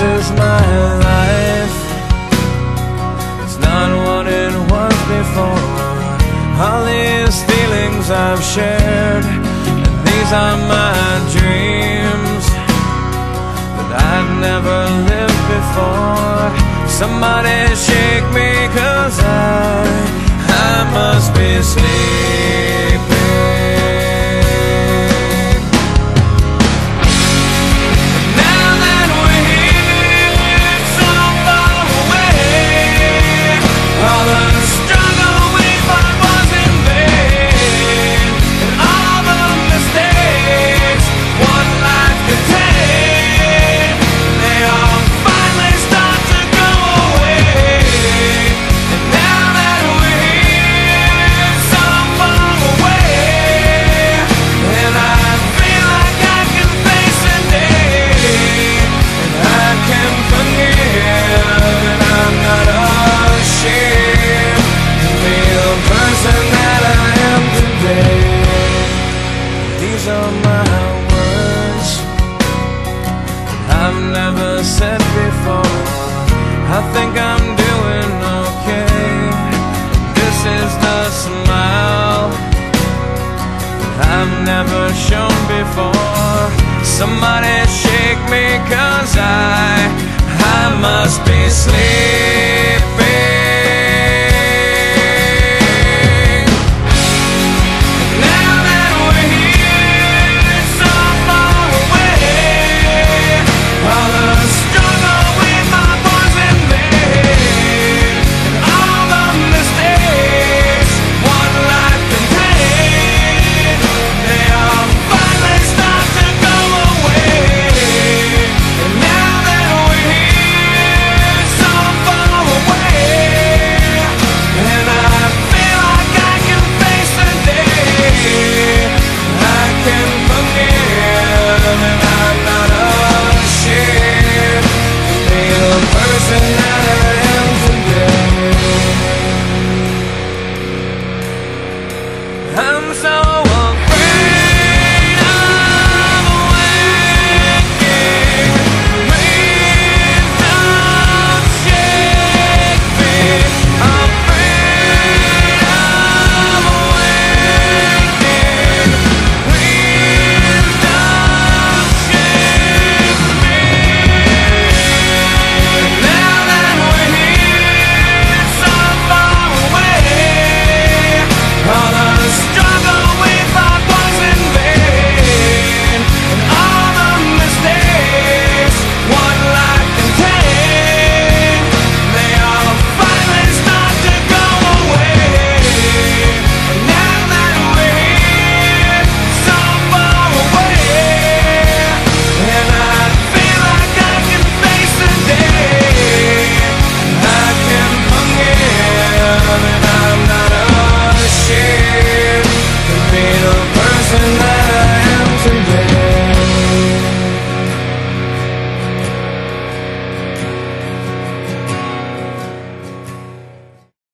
This is my life. It's not what it was before. All these feelings I've shared And these are my dreams That I've never lived before. Somebody shake me cause I I must be asleep.